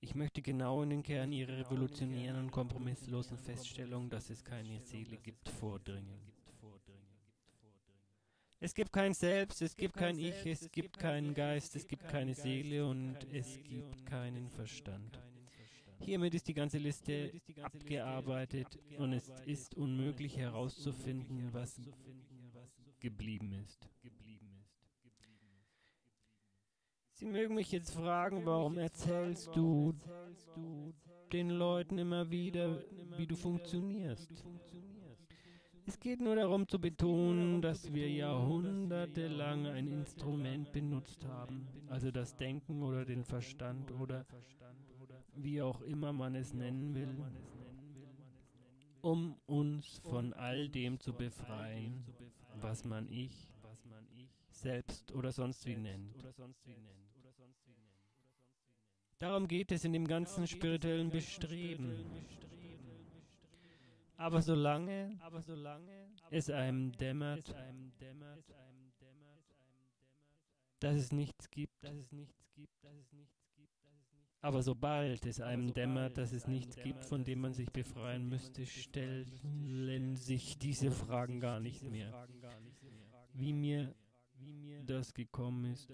Ich möchte genau in den Kern Ihrer revolutionären und kompromisslosen Feststellung, dass es keine Seele gibt, vordringen. Es gibt kein Selbst, es gibt kein Ich, es gibt keinen Geist, es gibt keine Seele und es gibt keinen Verstand. Hiermit ist die ganze Liste abgearbeitet und es ist unmöglich herauszufinden, was geblieben ist. Sie mögen mich jetzt fragen, warum erzählst du den Leuten immer wieder, wie du funktionierst? Es geht nur darum zu betonen, dass wir jahrhundertelang ein Instrument benutzt haben, also das Denken oder den Verstand oder wie auch immer man es nennen will, um uns von all dem zu befreien, was man ich, selbst oder sonst wie nennt. Darum geht es in dem ganzen spirituellen Bestreben. Aber solange, es einem dämmert, dass es nichts gibt, aber sobald es einem dämmert, dass es nichts gibt, von dem man sich befreien müsste, stellen sich diese Fragen gar nicht mehr. Wie mir das gekommen ist,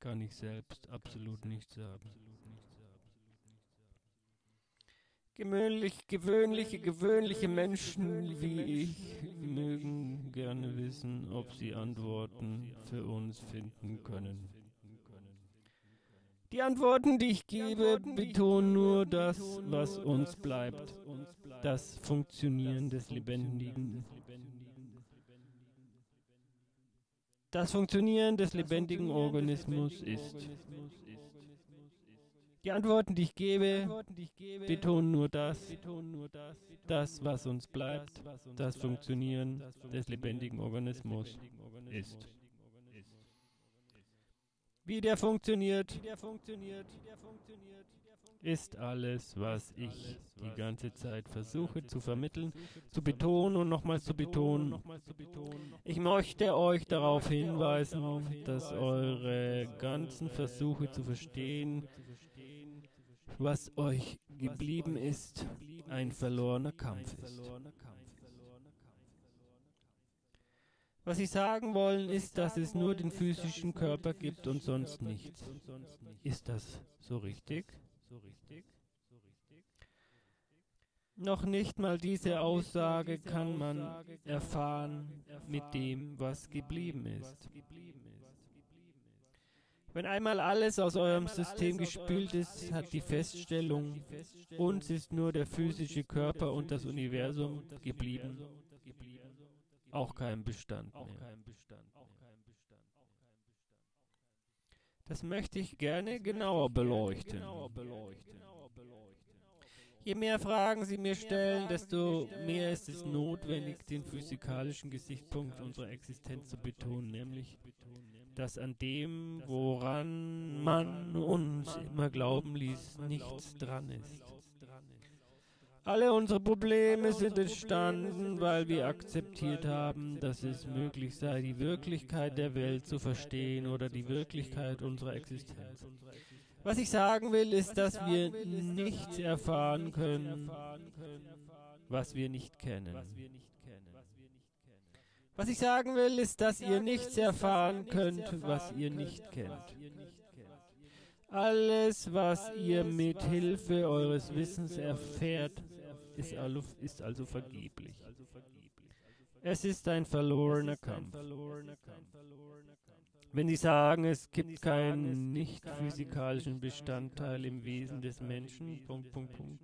kann ich selbst absolut nicht sagen. Gewöhnlich, gewöhnliche, gewöhnliche Menschen wie ich mögen gerne wissen, ob sie Antworten für uns finden können. Die Antworten, die ich gebe, betonen nur das, was uns bleibt, das Funktionieren des Lebendigen das Funktionieren des lebendigen Organismus ist. Die Antworten, die ich gebe, betonen nur das, das, was uns bleibt, das Funktionieren des lebendigen Organismus ist. Wie der funktioniert, ist alles, was ich die ganze Zeit versuche zu vermitteln, zu betonen und nochmals zu betonen. Ich möchte euch darauf hinweisen, dass eure ganzen Versuche zu verstehen, was euch geblieben ist, ein verlorener Kampf ist. Was sie sagen wollen, ist, dass es nur den physischen Körper gibt und sonst nichts. Ist das so richtig? Noch nicht mal diese Aussage kann man erfahren mit dem, was geblieben ist. Wenn einmal alles aus eurem System gespült ist, hat die Feststellung, uns ist nur der physische Körper und das Universum geblieben, auch kein Bestand mehr. Das möchte ich gerne genauer beleuchten. Je mehr Fragen Sie mir stellen, desto mehr ist es notwendig, den physikalischen Gesichtspunkt unserer Existenz zu betonen, nämlich, dass an dem, woran man uns immer glauben ließ, nichts dran ist. Alle unsere Probleme sind entstanden, weil wir akzeptiert haben, dass es möglich sei, die Wirklichkeit der Welt zu verstehen oder die Wirklichkeit unserer Existenz. Was ich sagen will, ist, dass wir nichts erfahren können, was wir nicht kennen. Was ich sagen will, ist, dass ihr nichts erfahren könnt, was ihr nicht kennt. Alles, was ihr mit Hilfe eures Wissens erfährt, ist also, ist also vergeblich. Es ist ein verlorener Kampf. Wenn Sie sagen, es gibt keinen nicht physikalischen Bestandteil im Wesen des Menschen, Punkt, Punkt, Punkt.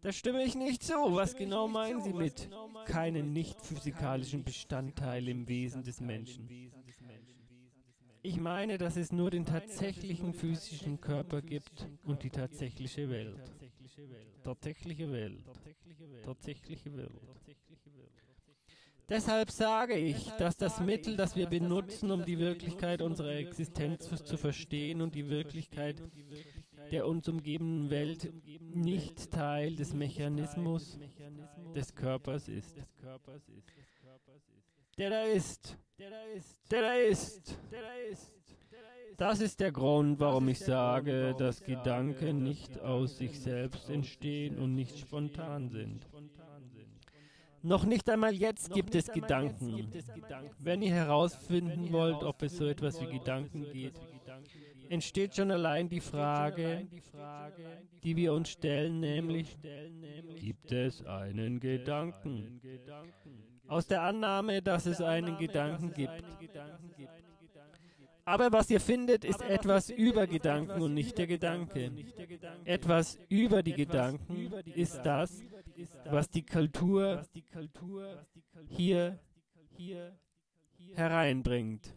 Da stimme ich nicht zu. Was genau meinen Sie mit keinen nicht physikalischen Bestandteil im Wesen des Menschen? Ich meine, dass es nur den tatsächlichen physischen Körper gibt und die tatsächliche Welt. Tatsächliche Welt. Tatsächliche Welt. Deshalb sage ich, dass das Mittel, das wir benutzen, um die Wirklichkeit unserer Existenz zu verstehen und die Wirklichkeit der uns umgebenden Welt nicht Teil des Mechanismus des Körpers ist. Der da ist, der da ist, der da ist, der da ist, Das ist der Grund, warum ich sage, dass Gedanken nicht aus sich selbst entstehen und nicht spontan sind. Noch nicht einmal jetzt gibt es Gedanken. Wenn ihr herausfinden wollt, ob es so etwas wie Gedanken geht, entsteht schon allein die Frage, die wir uns stellen, nämlich, gibt es einen Gedanken? Aus der Annahme, dass es einen Gedanken gibt. Aber was ihr findet, ist etwas über Gedanken und nicht der Gedanke. Etwas über die Gedanken ist das, was die Kultur hier hereinbringt.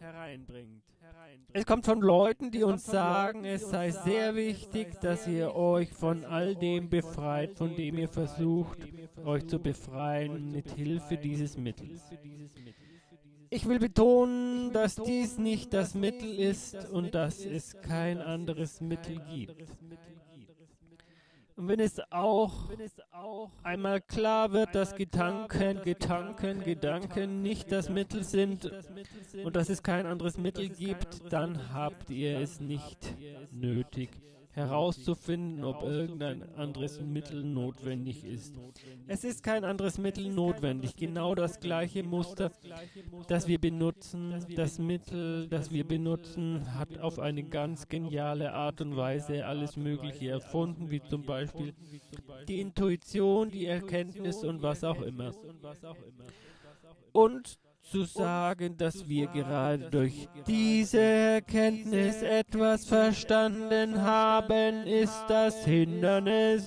Es kommt von Leuten, die uns sagen, es sei sehr wichtig, dass ihr euch von all dem befreit, von dem ihr versucht, euch zu befreien mit Hilfe dieses Mittels. Ich will betonen, dass dies nicht das Mittel ist und dass es kein anderes Mittel gibt. Und wenn es auch einmal klar wird, dass Gedanken, Gedanken, Gedanken nicht das Mittel sind und dass es kein anderes Mittel gibt, dann habt ihr es nicht nötig herauszufinden, ob irgendein anderes Mittel notwendig ist. Es ist kein anderes Mittel notwendig. Genau das gleiche Muster, das wir benutzen, das Mittel, das wir benutzen, hat auf eine ganz geniale Art und Weise alles Mögliche erfunden, wie zum Beispiel die Intuition, die Erkenntnis und was auch immer. Und zu sagen, dass wir gerade durch diese Erkenntnis etwas verstanden haben, ist das Hindernis.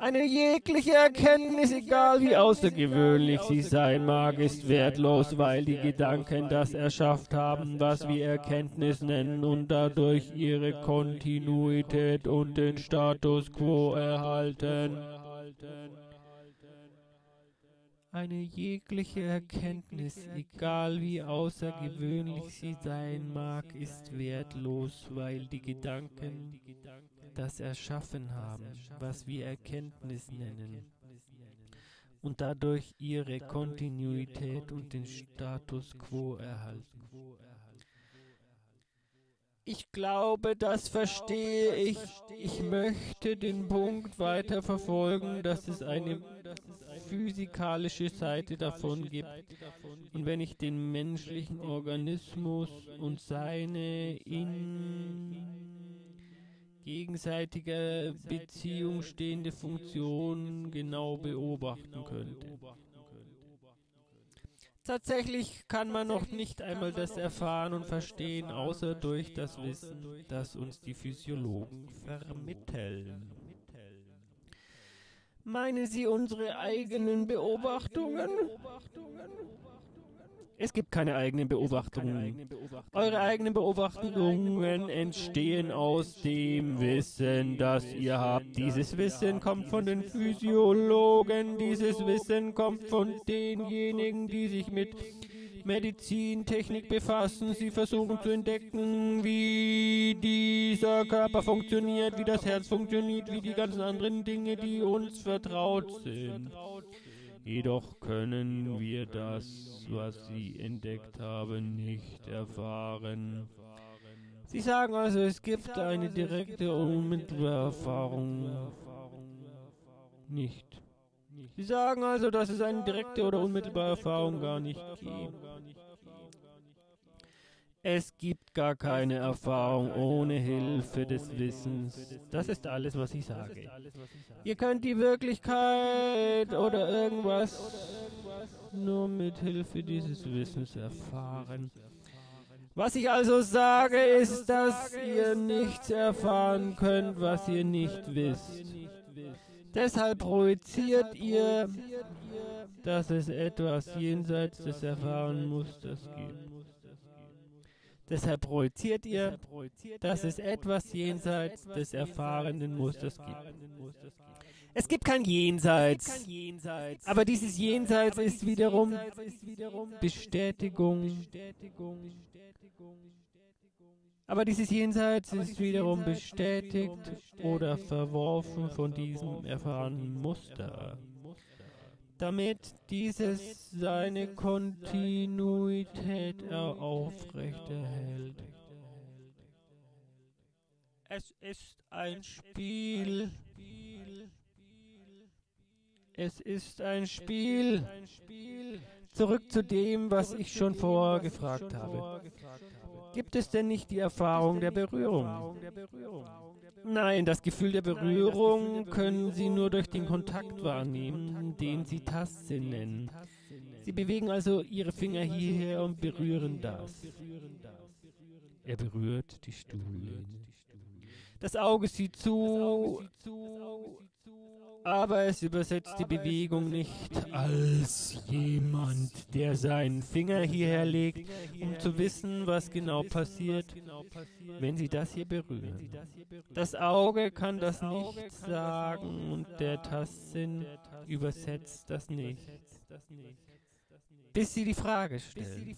Eine jegliche Erkenntnis, egal wie außergewöhnlich sie sein mag, ist wertlos, weil die Gedanken das erschafft haben, was wir Erkenntnis nennen und dadurch ihre Kontinuität und den Status quo erhalten. Eine jegliche Erkenntnis, egal wie außergewöhnlich sie sein mag, ist wertlos, weil die Gedanken das erschaffen haben, was wir Erkenntnis nennen, und dadurch ihre Kontinuität und den Status quo erhalten. Ich glaube, das verstehe ich. Ich möchte den Punkt weiter verfolgen, dass es eine physikalische Seite davon gibt. Und wenn ich den menschlichen Organismus und seine in gegenseitiger Beziehung stehende Funktion genau beobachten könnte. Tatsächlich kann man noch nicht einmal das erfahren und verstehen, außer durch das Wissen, das uns die Physiologen vermitteln. Meinen Sie unsere eigenen Beobachtungen? Es gibt keine eigenen Beobachtungen. Eure eigenen Beobachtungen entstehen aus dem Wissen, das ihr habt. Dieses Wissen kommt von den Physiologen, dieses Wissen kommt von denjenigen, die sich mit Medizintechnik befassen. Sie versuchen zu entdecken, wie dieser Körper funktioniert, wie das Herz funktioniert, wie die ganzen anderen Dinge, die uns vertraut sind. Jedoch können wir das, was sie entdeckt haben, nicht erfahren. Sie sagen also, es gibt eine direkte unmittelbare Erfahrung nicht. Sie sagen also, dass es eine direkte oder unmittelbare Erfahrung gar nicht gibt. Es gibt gar keine Erfahrung ohne Hilfe des Wissens. Das ist alles, was ich sage. Ihr könnt die Wirklichkeit oder irgendwas nur mit Hilfe dieses Wissens erfahren. Was ich also sage, ist, dass ihr nichts erfahren könnt, was ihr nicht wisst. Deshalb projiziert ihr, dass es etwas jenseits des Erfahren-Musters gibt. Deshalb projiziert ihr, dass es etwas jenseits des erfahrenen Musters gibt. Es gibt kein Jenseits, aber dieses Jenseits ist wiederum Bestätigung. Aber dieses Jenseits ist wiederum bestätigt oder verworfen von diesem erfahrenen Muster damit dieses seine Kontinuität aufrechterhält. Es ist ein Spiel. Es ist ein Spiel. Zurück zu dem, was ich schon vorher gefragt habe. Gibt es denn nicht die Erfahrung der Berührung? Nein, das Gefühl der Berührung können Sie nur durch den Kontakt wahrnehmen, den Sie Tastsinn nennen. Sie bewegen also Ihre Finger hierher und berühren das. Er berührt die Stuhllehne. Das Auge sieht zu, aber es übersetzt die Bewegung nicht als jemand, der seinen Finger hierher legt, um zu wissen, was genau passiert, wenn Sie das hier berühren. Das Auge kann das nicht sagen und der Tastsinn übersetzt das nicht. Bis Sie die Frage stellen.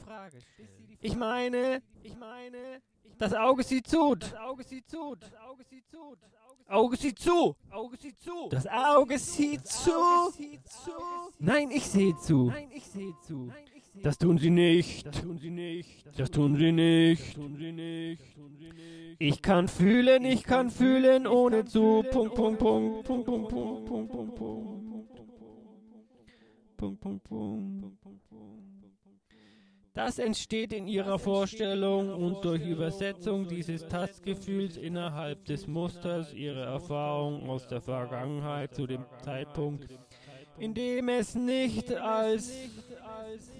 Ich meine, ich meine, das Auge sieht zu. Das Auge sieht zu. Das Auge sieht zu. Auge sieht zu. Auge sieht zu. Das Auge sieht zu. Nein, ich sehe zu. Nein, ich sehe zu. Das tun sie nicht. Das tun sie nicht. Das tun sie nicht. Ich kann fühlen, ich kann fühlen ohne zu. Punkt, Punkt, Punkt, Punkt, Punkt, Punkt, Punkt, Punkt, Punkt. Punkt, Punkt, Punkt. Das entsteht in ihrer Vorstellung und durch Übersetzung dieses Tastgefühls innerhalb des Musters ihrer Erfahrung aus der Vergangenheit zu dem Zeitpunkt, in dem es nicht als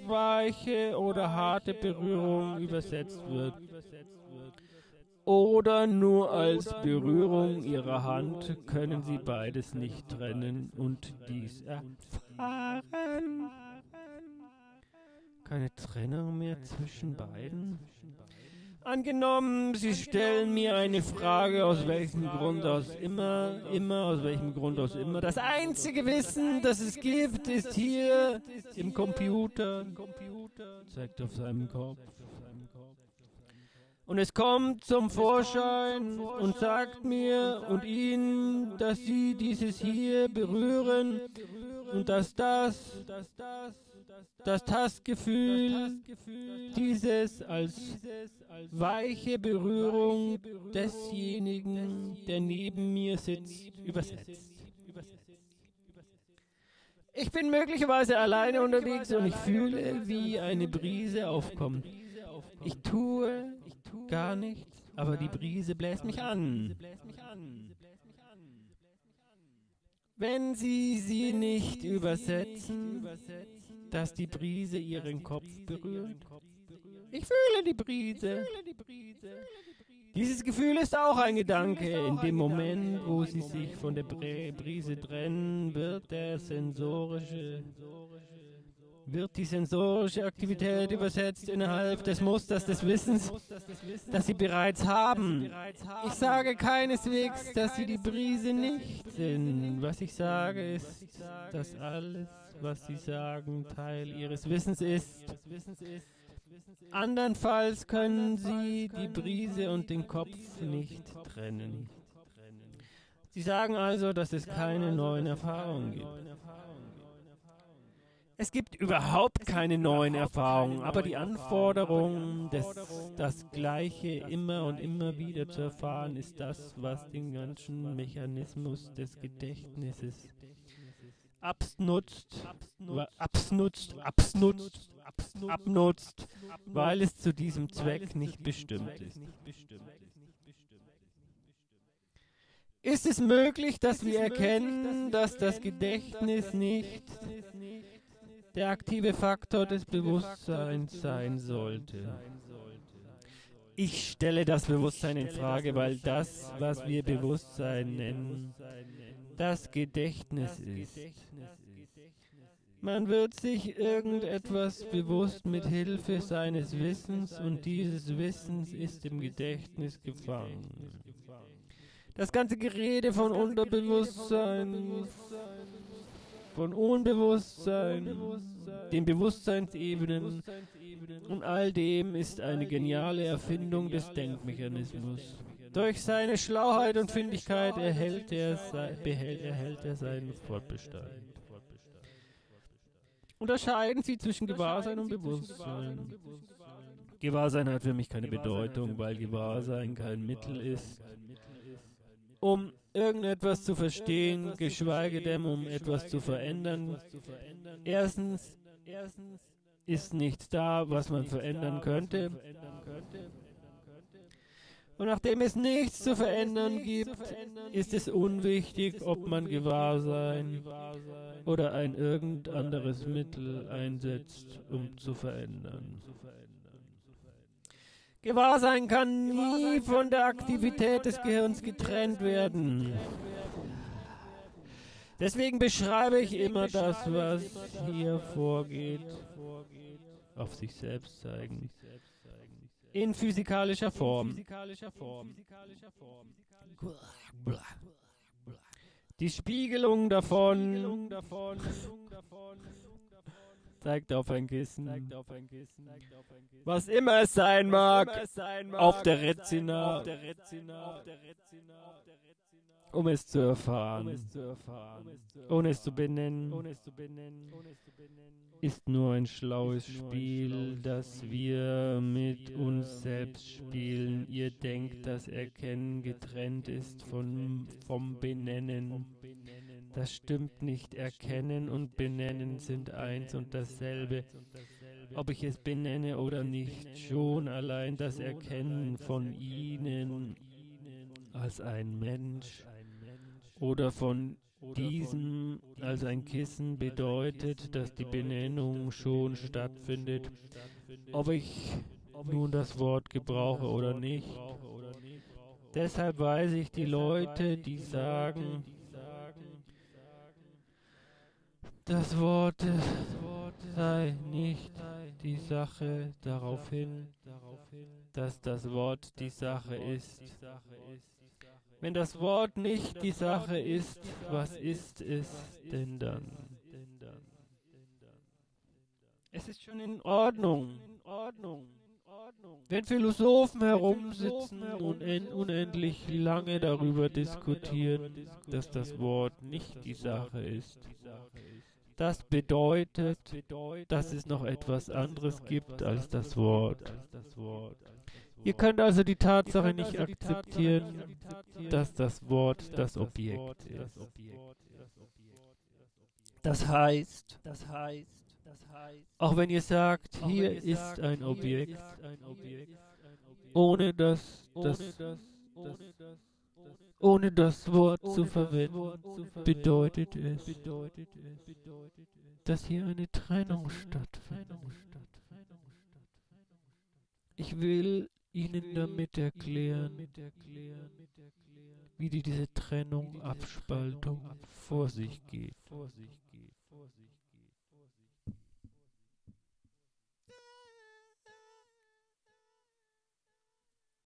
weiche oder harte Berührung übersetzt wird oder nur als Berührung ihrer Hand können sie beides nicht trennen und dies erfahren keine Trennung mehr zwischen beiden? Angenommen, Sie stellen mir eine Frage, aus welchem Grund aus immer, immer, aus welchem Grund aus immer. Das einzige Wissen, das es gibt, ist hier im Computer. Zeigt auf seinem Kopf. Und es kommt zum Vorschein und sagt mir und Ihnen, dass Sie dieses hier berühren und dass das, das Tastgefühl dieses als weiche Berührung desjenigen, der neben mir sitzt, übersetzt. Ich bin möglicherweise alleine unterwegs und ich fühle, wie eine Brise aufkommt. Ich tue gar nichts, aber die Brise bläst mich an. Wenn Sie sie nicht übersetzen, dass die Brise ihren Kopf berührt. Ich fühle die Brise. Dieses Gefühl ist auch ein Gedanke. In dem Moment, wo sie sich von der Brise trennen, wird der sensorische wird die sensorische Aktivität übersetzt innerhalb des Musters des Wissens, das sie bereits haben. Ich sage keineswegs, dass sie die Brise nicht sind. Was ich sage ist, dass alles, was sie sagen, Teil ihres Wissens ist. Andernfalls können sie die Brise und den Kopf nicht trennen. Sie sagen also, dass es keine neuen Erfahrungen gibt. Es gibt überhaupt keine neuen Erfahrungen, aber die Anforderung, des, das Gleiche immer und immer wieder zu erfahren, ist das, was den ganzen Mechanismus des Gedächtnisses abnutzt, abnutzt, abnutzt, abnutzt, weil es zu diesem Zweck nicht bestimmt ist. Ist es möglich, dass wir erkennen, dass das Gedächtnis nicht der aktive Faktor des Bewusstseins sein sollte. Ich stelle das Bewusstsein in Frage, weil das, was wir Bewusstsein nennen, das Gedächtnis ist. Man wird sich irgendetwas bewusst mit Hilfe seines Wissens und dieses Wissens ist im Gedächtnis gefangen. Das ganze Gerede von Unterbewusstsein, von Unbewusstsein, den Bewusstseinsebenen. Und all dem ist eine geniale Erfindung des Denkmechanismus. Durch seine Schlauheit und Findigkeit erhält er, behält, erhält er seinen Fortbestand. unterscheiden sie zwischen Gewahrsein und Bewusstsein. Gewahrsein hat für mich keine Bedeutung, weil Gewahrsein kein Mittel ist, um irgendetwas zu verstehen, geschweige denn um etwas zu verändern. Erstens, ist nichts da, was man verändern könnte. Und nachdem es nichts zu verändern gibt, ist es unwichtig, ob man Gewahrsein oder ein irgend anderes Mittel einsetzt, um zu verändern. Gewahrsein kann nie von der Aktivität des Gehirns getrennt werden. Deswegen beschreibe ich immer das, was hier vorgeht, auf sich selbst zeigen. In physikalischer Form. Die Spiegelung davon zeigt auf ein Kissen. Was immer es sein mag, auf der Retina, um es zu erfahren, ohne es zu benennen, ist nur ein schlaues Spiel, das wir mit uns selbst spielen. Ihr denkt, dass Erkennen getrennt ist von, vom Benennen. Das stimmt nicht. Erkennen und Benennen sind eins und dasselbe. Ob ich es benenne oder nicht, schon allein das Erkennen von Ihnen als ein Mensch oder von diesem als ein Kissen bedeutet, dass die Benennung schon stattfindet, ob ich nun das Wort gebrauche oder nicht. Deshalb weiß ich die Leute, die sagen, das Wort sei nicht die Sache daraufhin, dass das Wort die Sache ist. Wenn das Wort nicht die Sache ist, was ist es denn dann? Es ist schon in Ordnung. Wenn Philosophen herumsitzen und unendlich lange darüber diskutieren, dass das Wort nicht die Sache ist, das bedeutet, dass es noch etwas anderes gibt als das Wort. Ihr könnt also die Tatsache nicht akzeptieren, dass das Wort das Objekt ist. Das heißt, auch wenn ihr sagt, hier ist ein Objekt, ohne dass das ohne das Wort zu verwenden, bedeutet es, dass hier eine Trennung stattfindet. Ich will Ihnen damit erklären, wie die, diese Trennung, Abspaltung vor sich geht.